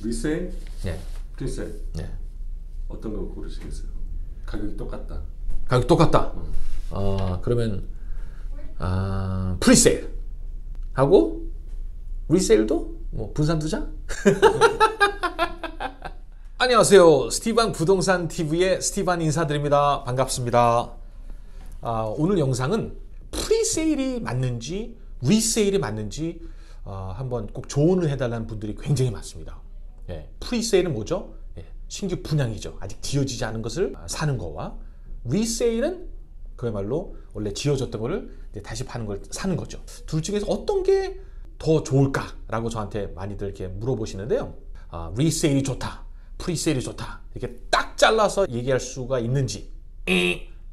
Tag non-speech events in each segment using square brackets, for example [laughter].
resale, 네. presale 네. 어떤 거 고르시겠어요? 가격이 똑같다. 가격 똑같다. 어, 그러면 아, presale 하고 resale도 뭐 분산 투자? [laughs] 안녕하세요. 스티브한 부동산 TV의 스티브한 인사드립니다. 반갑습니다. 아, 오늘 영상은 presale이 맞는지 리세일이 맞는지 아, 한번 꼭 조언을 해달라는 분들이 굉장히 많습니다. 예, 프리세일은 뭐죠? 예, 신규 분양이죠. 아직 지어지지 않은 것을 아, 사는 거와 리세일은 그야말로 원래 지어졌던 거를 다시 파는 걸 사는 거죠. 둘 중에서 어떤 게 더 좋을까라고 저한테 많이들 이렇게 물어보시는데요. 아, 리세일이 좋다, 프리세일이 좋다 이렇게 딱 잘라서 얘기할 수가 있는지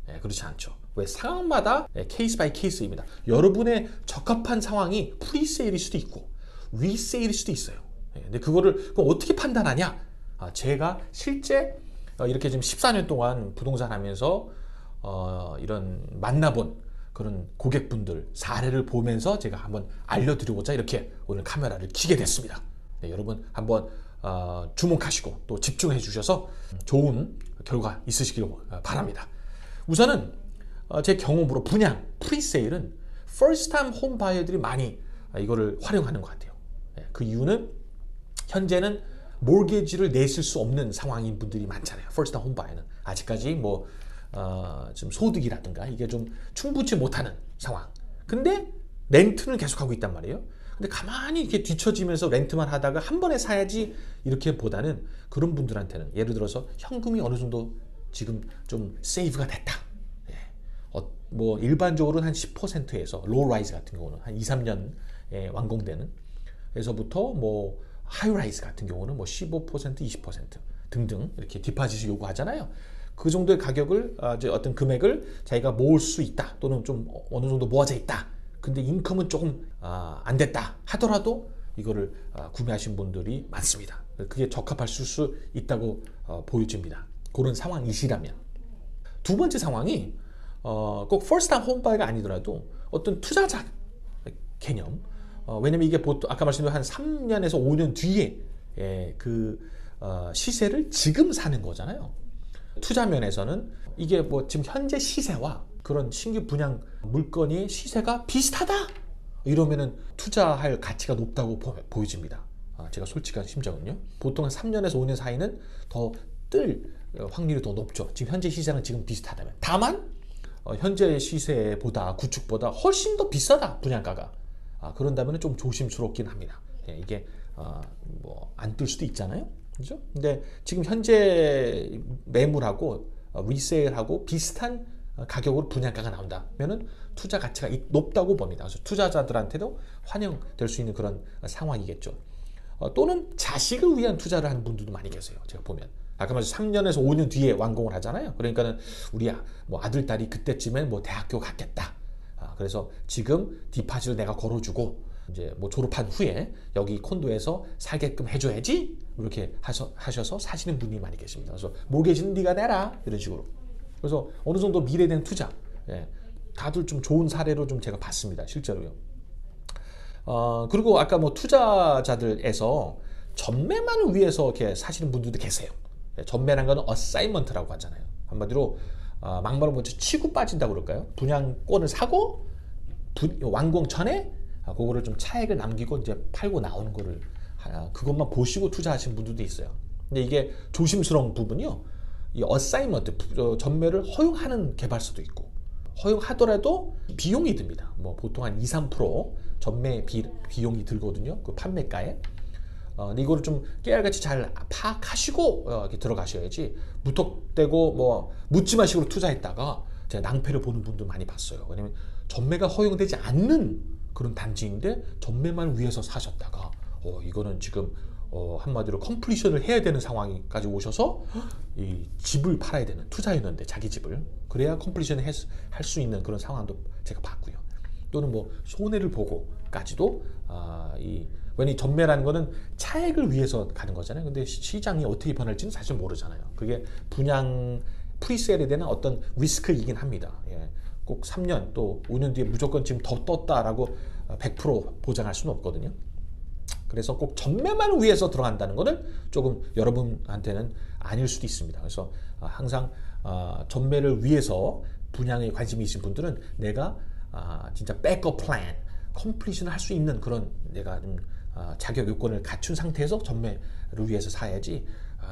네, 그렇지 않죠. 왜 상황마다 네, case by case입니다. 여러분의 적합한 상황이 presale일 수도 있고 resale일 수도 있어요. 네, 근데 그거를 그럼 어떻게 판단하냐? 아, 제가 실제 어, 이렇게 지금 14년 동안 부동산 하면서 어, 이런 만나본 그런 고객분들 사례를 보면서 제가 한번 알려드리고자 이렇게 오늘 카메라를 켜게 됐습니다. 네, 여러분 한번 어, 주목하시고 또 집중해 주셔서 좋은 결과 있으시길 바랍니다. 우선은 어, 제 경험으로 분양 프리세일은 first time home buyer들이 많이 이거를 활용하는 것 같아요. 네, 그 이유는 현재는 몰게지를 내실 수 없는 상황인 분들이 많잖아요. home buyer는 아직까지 뭐 어, 좀 소득이라든가 이게 좀 충분치 못하는 상황. 근데 렌트는 계속하고 있단 말이에요. 근데 가만히 이렇게 뒤처지면서 렌트만 하다가 한 번에 사야지 이렇게 보다는 그런 분들한테는 예를 들어서 현금이 어느 정도 지금 좀 save가 됐다. 예. 어, 뭐 일반적으로는 한 10%에서 low-rise 같은 경우는 한 2, 3년에 완공되는 에서부터 뭐 high-rise 같은 경우는 뭐 15%, 20% 등등 이렇게 deposit을 요구하잖아요. 그 정도의 가격을 아, 이제 어떤 금액을 자기가 모을 수 있다 또는 좀 어느 정도 모아져 있다. 근데 income은 조금 아, 안 됐다 하더라도 이거를 아, 구매하신 분들이 많습니다. 그게 적합할 수 있다고 어, 보여집니다. 그런 상황이시라면 두 번째 상황이 어, 꼭 time home buyer가 아니더라도 어떤 투자자 개념 어, 왜냐면 이게 보통 아까 말씀드린 한 3년에서 5년 뒤에 예, 그 어, 시세를 지금 사는 거잖아요. 투자 면에서는 이게 뭐 지금 현재 시세와 그런 신규 분양 물건이 시세가 비슷하다 이러면은 투자할 가치가 높다고 보, 여집니다 아, 제가 솔직한 심정은요. 보통 한 3년에서 5년 사이는 더 뜰 확률이 더 높죠. 지금 현재 시세는 지금 비슷하다면. 다만 어, 현재 시세보다 구축보다 훨씬 더 비싸다 분양가가. 아, 그런다면 좀 조심스럽긴 합니다. 예, 이게 어, 뭐안 뜰 수도 있잖아요. 그죠? 근데 지금 현재 매물하고 어, 리세일하고 비슷한 어, 가격으로 분양가가 나온다면은 투자 가치가 높다고 봅니다. 그래서 투자자들한테도 환영될 수 있는 그런 상황이겠죠. 어, 또는 자식을 위한 투자를 하는 분들도 많이 계세요. 제가 보면. 아까 말씀 3년에서 5년 뒤에 완공을 하잖아요. 그러니까는 우리 뭐 아들, 딸이 그때쯤에 뭐 대학교 갔겠다. 아, 그래서 지금 디파짓을 내가 걸어주고 이제 뭐 졸업한 후에 여기 콘도에서 살게끔 해줘야지 이렇게 하셔, 하셔서 사시는 분이 많이 계십니다. 그래서 모계지는 네가 내라 이런 식으로. 그래서 어느 정도 미래된 투자, 예, 다들 좀 좋은 사례로 좀 제가 봤습니다. 실제로요. 어, 그리고 아까 뭐 투자자들에서 전매만을 위해서 이렇게 사시는 분들도 계세요. 예, 전매란 거는 어사이먼트라고 하잖아요. 한마디로 어, 막말로 먼저 치고 빠진다고 그럴까요? 분양권을 사고 부, 완공 전에 아, 그거를 좀 차액을 남기고 이제 팔고 나오는 거를 그것만 보시고 투자하신 분들도 있어요. 근데 이게 조심스러운 부분이요. 이 assignment 전매를 허용하는 개발사도 있고 허용하더라도 비용이 듭니다. 뭐 보통 한 2, 3% 전매 비, 비용이 들거든요. 그 판매가에. 어, 이거를 좀 깨알같이 잘 파악하시고 어, 이렇게 들어가셔야지 무턱대고 뭐 묻지마식으로 투자했다가 제가 낭패를 보는 분들 많이 봤어요. 왜냐면 전매가 허용되지 않는 그런 단지인데 전매만 위해서 사셨다가 어, 이거는 지금 어, 한마디로 컴플리션을 해야 되는 상황까지 오셔서 이 집을 팔아야 되는 투자했는데 자기 집을 그래야 컴플리션을 할 수 있는 그런 상황도 제가 봤고요. 또는 뭐 손해를 보고까지도 아, 이 왜냐 전매라는 거는 차액을 위해서 가는 거잖아요. 근데 시장이 어떻게 변할지는 사실 모르잖아요. 그게 분양 프리세일에 대한 어떤 리스크이긴 합니다. 예. 꼭 3년 또 5년 뒤에 무조건 지금 더 떴다라고 100% 보장할 수는 없거든요. 그래서 꼭 전매만을 위해서 들어간다는 것은 조금 여러분한테는 아닐 수도 있습니다. 그래서 아, 항상 아, 전매를 위해서 분양에 관심이 있으신 분들은 내가 아, 진짜 백업 플랜, completion을 할 수 있는 그런 내가 좀 자격 요건을 갖춘 상태에서 전매를 위해서 사야지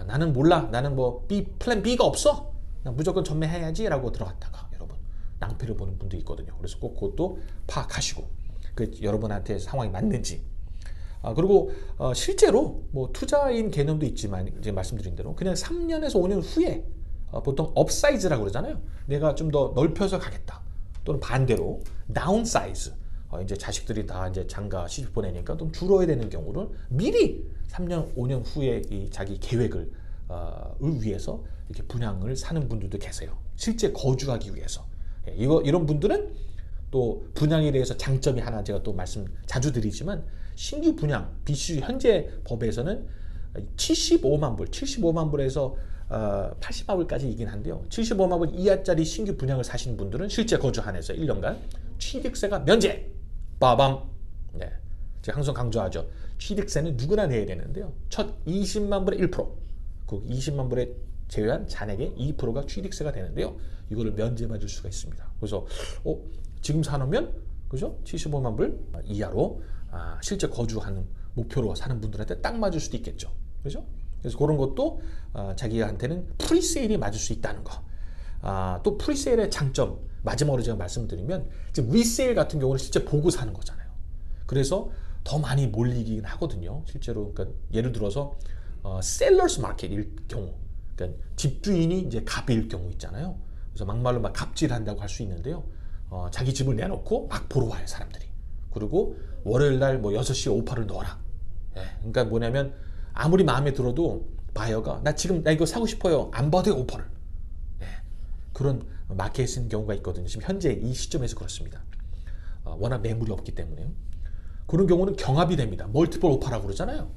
나는 몰라 나는 뭐 B 플랜 B가 없어 나 무조건 전매해야지 라고 들어갔다가 여러분 낭패를 보는 분도 있거든요. 그래서 꼭 그것도 파악하시고 그 여러분한테 상황이 맞는지 아, 그리고 어, 실제로 뭐 투자인 개념도 있지만 이제 말씀드린 대로 그냥 3년에서 5년 후에 어, 보통 upsize라고 그러잖아요. 내가 좀 더 넓혀서 가겠다. 또는 반대로 downsize. 어, 이제 자식들이 다 이제 장가 시집 보내니까 좀 줄어야 되는 경우를 미리 3년, 5년 후에 이 자기 계획을 어, 위해서 이렇게 분양을 사는 분들도 계세요. 실제 거주하기 위해서. 예, 이거 이런 분들은 또 분양에 대해서 장점이 하나 제가 또 말씀 자주 드리지만 신규 분양 BC 현재 법에서는 75만 불, 75만 불에서 어, 80만 불까지 이긴 한데요. 75만 불 이하짜리 신규 분양을 사시는 분들은 실제 거주 한에서 1년간 취득세가 면제. 빠밤. 네. 제가 항상 강조하죠. 취득세는 누구나 내야 되는데요. 첫 20만 불의 1%, 그 20만 불에 제외한 잔액의 2%가 취득세가 되는데요. 이거를 면제받을 수가 있습니다. 그래서 어, 지금 사놓으면 그죠? 75만 불 이하로 아, 실제 거주하는 목표로 사는 분들한테 딱 맞을 수도 있겠죠. 그죠? 그래서 그런 것도 아, 자기한테는 프리세일이 맞을 수 있다는 거. 아, 또 프리세일의 장점 마지막으로 제가 말씀드리면 지금 리세일 같은 경우는 실제 보고 사는 거잖아요. 그래서 더 많이 몰리긴 하거든요. 실제로 그러니까 예를 들어서 어, seller's market일 경우, 그러니까 집주인이 이제 갑일 경우 있잖아요. 그래서 막말로 막 갑질한다고 할 수 있는데요. 어, 자기 집을 내놓고 막 보러 와요 사람들이. 그리고 월요일 날 뭐 6시에 offer를 넣어라. 예, 그러니까 뭐냐면 아무리 마음에 들어도 바이어가 나 지금 나 이거 사고 싶어요. 안 받아요 offer를. 예, 그런 마켓인 경우가 있거든요. 지금 현재 이 시점에서 그렇습니다. 어, 워낙 매물이 없기 때문에요. 그런 경우는 경합이 됩니다. multiple offer라고 그러잖아요.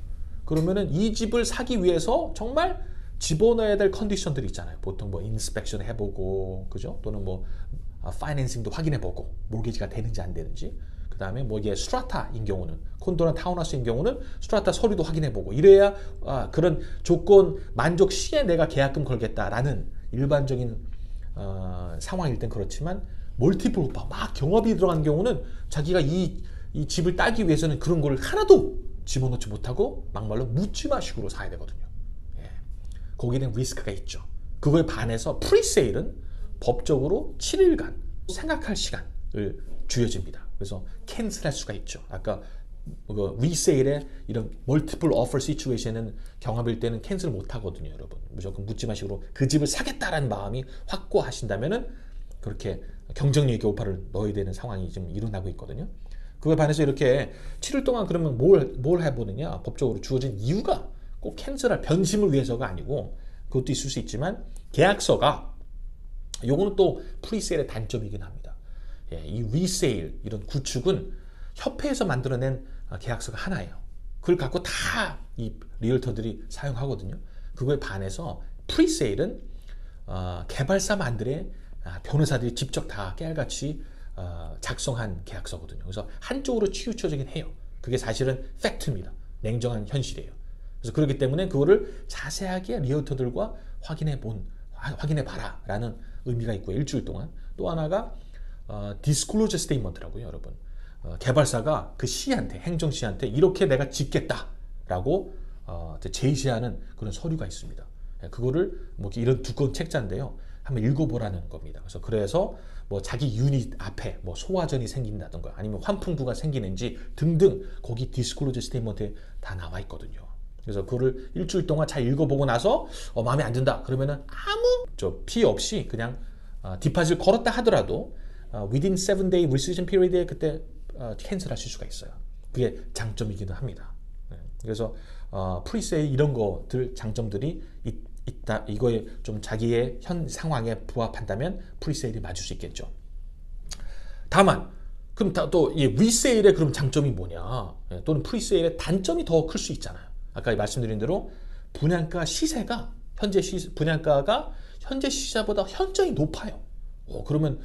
그러면은 이 집을 사기 위해서 정말 집어넣어야 될 컨디션들이 있잖아요. 보통 뭐 inspection 해보고 그죠? 또는 뭐 financing도 확인해보고 mortgage가 되는지 안 되는지 그 다음에 뭐 이게 strata인 경우는 콘도나 타운하우스인 경우는 strata 서류도 확인해보고 이래야 아, 그런 조건 만족 시에 내가 계약금 걸겠다라는 일반적인 어, 상황일 땐 그렇지만 multiple offer 막 경합이 들어간 경우는 자기가 이, 이 집을 따기 위해서는 그런 걸 하나도 집어넣지 못하고 막말로 묻지마식으로 사야 되거든요. 예. 거기는 리스크가 있죠. 그거에 반해서 presale은 법적으로 7일간 생각할 시간을 주어집니다. 그래서 cancel할 수가 있죠. 아까 그 resale의 이런 multiple offer situation은 경합일 때는 cancel 못 하거든요, 여러분. 무조건 묻지 마시고 그 집을 사겠다라는 마음이 확고하신다면은 그렇게 경쟁력 있게 오파를 넣어야 되는 상황이 지금 일어나고 있거든요. 그거에 반해서 이렇게 7일 동안 그러면 뭘, 뭘 해보느냐? 법적으로 주어진 이유가 꼭 캔슬할 변심을 위해서가 아니고 그것도 있을 수 있지만 계약서가 요거는 또 프리세일의 단점이긴 합니다. 예, 이 리세일 이런 구축은 협회에서 만들어낸 아, 계약서가 하나예요. 그걸 갖고 다 이 리얼터들이 사용하거든요. 그거에 반해서 presale은 어, 개발사만들의 아, 변호사들이 직접 다 깨알같이 어, 작성한 계약서거든요. 그래서 한쪽으로 치우쳐지긴 해요. 그게 사실은 팩트입니다. 냉정한 현실이에요. 그래서 그렇기 때문에 그거를 자세하게 realtor들과 확인해 본 확인해 봐라 라는 의미가 있고 일주일 동안 또 하나가 어, disclosure statement라고요, 여러분. 어, 개발사가 그 시한테 행정 시한테 이렇게 내가 짓겠다라고 어, 제시하는 그런 서류가 있습니다. 예, 그거를 뭐 이런 두꺼운 책자인데요. 한번 읽어보라는 겁니다. 그래서 그래서 뭐 자기 유닛 앞에 뭐 소화전이 생긴다던가 아니면 환풍구가 생기는지 등등 거기 disclosure statement에 다 나와 있거든요. 그래서 그거를 일주일 동안 잘 읽어보고 나서 어, 마음에 안 든다 그러면은 아무 저 피해 없이 그냥 어, deposit을 걸었다 하더라도 어, within 7 day rescission period에 그때 어, cancel하실 수가 있어요. 그게 장점이기도 합니다. 네. 그래서 어, presale 이런 것들 장점들이 있, 다 이거에 좀 자기의 현 상황에 부합한다면 presale이 맞을 수 있겠죠. 다만 그럼 또이 resale의 그럼 장점이 뭐냐? 네, 또는 presale의 단점이 더 클 수 있잖아요. 아까 말씀드린 대로 분양가 시세가 현재 시 분양가가 현재 시세보다 현저히 높아요. 오, 그러면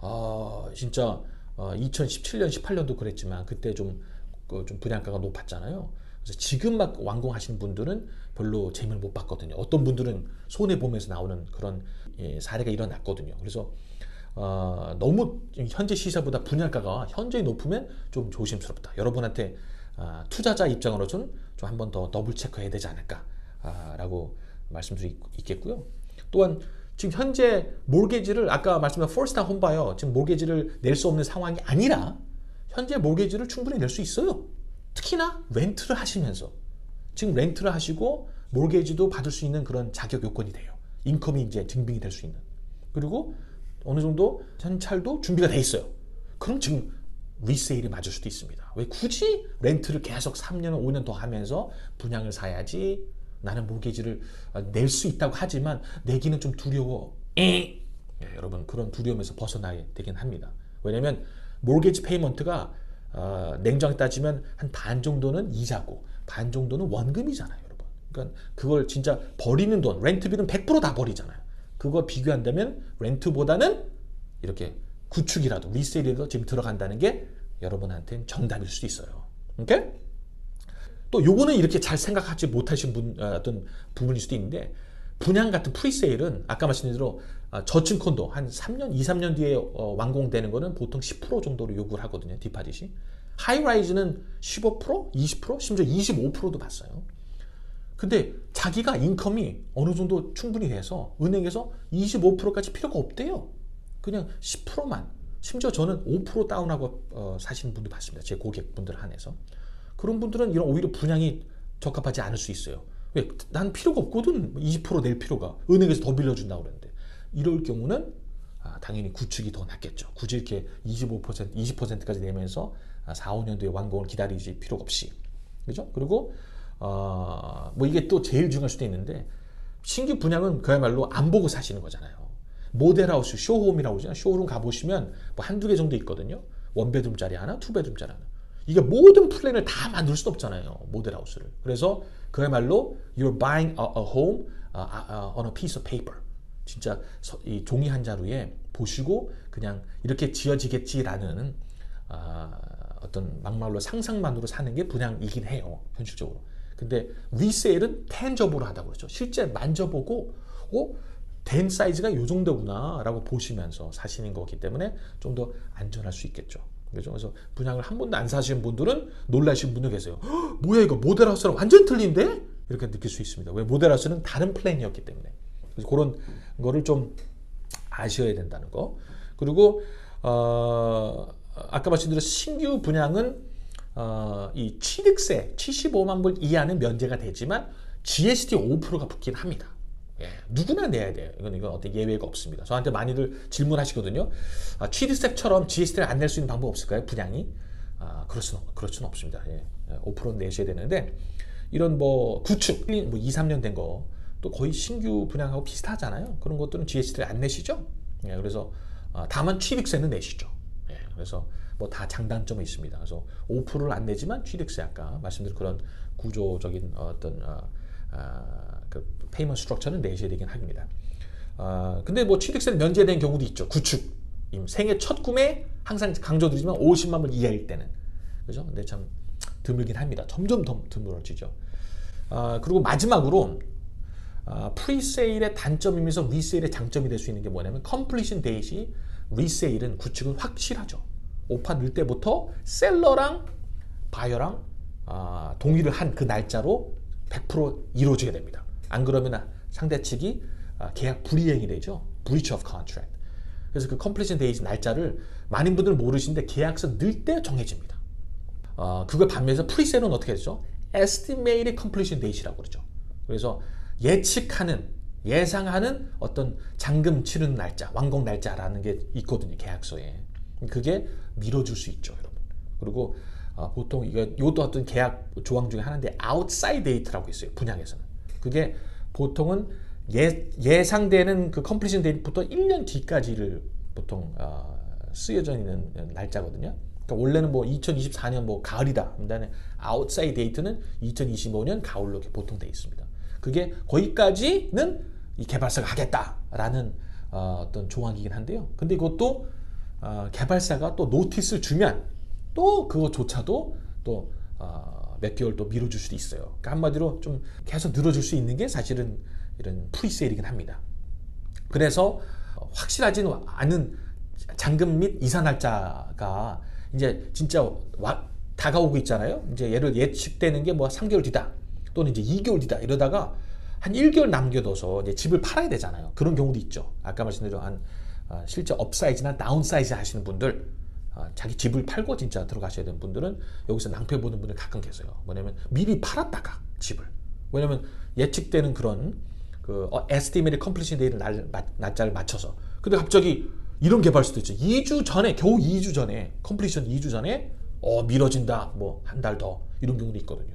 아 진짜 어, 2017년 18년도 그랬지만 그때 좀, 그 좀 분양가가 높았잖아요. 그래서 지금 막 완공하시는 분들은 별로 재미를 못 봤거든요. 어떤 분들은 손해 보면서 나오는 그런 예, 사례가 일어났거든요. 그래서 어, 너무 현재 시세보다 분양가가 현저히 높으면 좀 조심스럽다. 여러분한테 아, 투자자 입장으로서는 좀 한 번 더 더블 체크해야 되지 않을까라고 말씀드릴 수 있겠고요. 또한 지금 현재 mortgage를 아까 말씀드린 first home buyer요. 지금 mortgage를 낼 수 없는 상황이 아니라 현재 mortgage를 충분히 낼 수 있어요. 특히나 렌트를 하시면서 지금 렌트를 하시고 mortgage도 받을 수 있는 그런 자격 요건이 돼요. income이 이제 증빙이 될 수 있는. 그리고 어느 정도 현찰도 준비가 돼 있어요. 그럼 지금 resale이 맞을 수도 있습니다. 왜 굳이 렌트를 계속 3년, 5년 더 하면서 분양을 사야지 나는 모기지를 낼 수 있다고 하지만 내기는 좀 두려워. 네, 여러분 그런 두려움에서 벗어나야 되긴 합니다. 왜냐면 mortgage payment가 어, 냉정히 따지면 한 반 정도는 이자고 반 정도는 원금이잖아요, 여러분. 그러니까 그걸 진짜 버리는 돈, 렌트비는 100%다 버리잖아요. 그거 비교한다면 렌트보다는 이렇게 구축이라도 resale이라도 지금 들어간다는 게 여러분한테는 정답일 수도 있어요. 오케이? 또 요거는 이렇게 잘 생각하지 못하신 분 어떤 부분일 수도 있는데 분양 같은 프리세일은 아까 말씀드린 대로 저층 콘도 한 3년, 2, 3년 뒤에 어, 완공되는 거는 보통 10% 정도로 요구를 하거든요. 디파짓이. 하이라이즈는 15%, 20%, 심지어 25%도 봤어요. 근데 자기가 인컴이 어느 정도 충분히 돼서 은행에서 25%까지 필요가 없대요. 그냥 10%만. 심지어 저는 5% 다운하고 어, 사시는 분도 봤습니다. 제 고객분들 한해서. 그런 분들은 이런 오히려 분양이 적합하지 않을 수 있어요. 왜? 난 필요가 없거든. 20%낼 필요가. 은행에서 더 빌려준다고 그러는데. 이럴 경우는 아, 당연히 구축이 더 낫겠죠. 굳이 이렇게 25%, 20%까지 내면서 4, 5년 뒤에 완공을 기다리지 필요가 없이. 그죠? 그리고 어, 뭐 이게 또 제일 중요할 수도 있는데 신규 분양은 그야말로 안 보고 사시는 거잖아요. 모델하우스, show home이라고 그러잖아요. 쇼룸 가보시면 뭐 한두 개 정도 있거든요. one bedroom짜리 하나, two bedroom짜리 하나. 이게 모든 플랜을 다 만들 수 없잖아요. 모델하우스를. 그래서 그야말로 you're buying a, a home uh, uh, on a piece of paper. 진짜 이 종이 한 자루에 보시고 그냥 이렇게 지어지겠지라는 어, 어떤 막말로 상상만으로 사는 게 분양이긴 해요. 현실적으로. 근데 리세일은 텐저블 하다고 그러죠. 실제 만져보고 어? 된 사이즈가 이 정도구나 라고 보시면서 사시는 거기 때문에 좀 더 안전할 수 있겠죠. 그죠? 그래서 분양을 한 번도 안 사신 분들은 놀라신 분들 계세요. 뭐야 이거 모델하우스랑 완전 틀린데? 이렇게 느낄 수 있습니다. 왜 모델하우스는 다른 플랜이었기 때문에. 그래서 그런 거를 좀 아셔야 된다는 거. 그리고 어, 아까 말씀드린 신규 분양은 어, 이 취득세 75만 불 이하는 면제가 되지만 GST 5%가 붙긴 합니다. 예, 누구나 내야 돼요. 이건 이건 어떤 예외가 없습니다. 저한테 많이들 질문하시거든요. 아, 취득세처럼 GST를 안 낼 수 있는 방법 없을까요? 분양이? 아, 그럴 수는 그럴 수는 없습니다. 예, 5% 내셔야 되는데 이런 뭐 구축 뭐 2, 3년 된 거 또 거의 신규 분양하고 비슷하잖아요. 그런 것들은 GST를 안 내시죠. 예, 그래서 아, 다만 취득세는 내시죠. 예, 그래서 뭐 다 장단점이 있습니다. 그래서 5%를 안 내지만 취득세 아까 말씀드린 그런 구조적인 어떤 어, 어, 그 payment structure는 내셔야 되긴 합니다. 어, 근데 뭐 취득세는 면제된 경우도 있죠. 구축. 생애 첫 구매 항상 강조드리지만 50만 불 이하일 때는. 그죠? 근데 참 드물긴 합니다. 점점 더 드물어지죠. 어, 그리고 마지막으로 어, presale의 단점이면서 resale의 장점이 될 수 있는 게 뭐냐면 completion date이 resale은 구축은 확실하죠. 오퍼 넣을 때부터 seller랑 바이어랑 어, 동의를 한 그 날짜로 100% 이루어져야 됩니다. 안 그러면 상대 측이 어, 계약 불이행이 되죠. breach of contract. 그래서 그 completion date 날짜를 많은 분들은 모르시는데 계약서 넣을 때 정해집니다. 어, 그걸 반면에서 presale은 어떻게 되죠? estimated completion date이라고 그러죠. 그래서 예측하는 예상하는 어떤 잔금 치르는 날짜, 완공 날짜라는 게 있거든요. 계약서에. 그게 미뤄질 수 있죠, 여러분. 그리고 어, 보통 이거 이것도 어떤 계약 조항 중에 하나인데 outside date라고 있어요. 분양에서는. 그게 보통은 예, 예상되는 그 completion date부터 1년 뒤까지를 보통 어, 쓰여져 있는 날짜거든요. 그러니까 원래는 뭐 2024년 뭐 가을이다. 그다음에 outside date는 2025년 가을로 이렇게 보통 돼 있습니다. 그게 거기까지는 이 개발사가 하겠다라는 어, 어떤 조항이긴 한데요. 근데 이것도 어, 개발사가 또 notice를 주면 또 그것조차도 또 어, 몇 개월 또 미뤄질 수도 있어요. 그러니까 한마디로 좀 계속 늘어질 수 있는 게 사실은 이런 presale이긴 합니다. 그래서 확실하지는 않은 잔금 및 이사 날짜가 이제 진짜 와, 다가오고 있잖아요. 이제 예를 예측되는 게 뭐 3개월 뒤다 또는 이제 2개월 뒤다 이러다가 한 1개월 남겨둬서 이제 집을 팔아야 되잖아요. 그런 경우도 있죠. 아까 말씀드린 한 어, 실제 upsize나 downsize 하시는 분들 어, 자기 집을 팔고 진짜 들어가셔야 되는 분들은 여기서 낭패 보는 분들 가끔 계세요. 뭐냐면 미리 팔았다가 집을 왜냐면 예측되는 그런 그 어, estimate completion date를 날, 마- 날짜를 맞춰서 근데 갑자기 이런 개발사도 있죠. 2주 전에 겨우 2주 전에 completion 2주 전에 어 미뤄진다 뭐 한 달 더 이런 경우도 있거든요.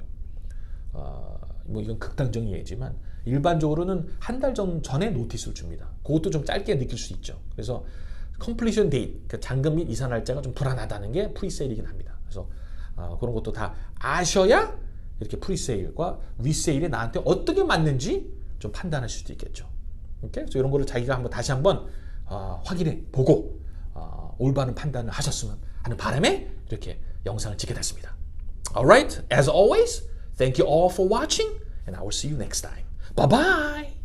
어, 뭐 이건 극단적인 예지만 일반적으로는 한 달 전에 notice를 줍니다. 그것도 좀 짧게 느낄 수 있죠. 그래서 completion date, 그 잔금 및 이사 날짜가 좀 불안하다는 게 presale이긴 합니다. 그래서 어, 그런 것도 다 아셔야 이렇게 프리세일과 리세일이 나한테 어떻게 맞는지 좀 판단하실 수도 있겠죠. 오케이? 그래서 이런 거를 자기가 한번 다시 한번 어, 확인해 보고 어, 올바른 판단을 하셨으면 하는 바람에 이렇게 영상을 찍게 됐습니다. Alright, as always, thank you all for watching, and I will see you next time. Bye bye.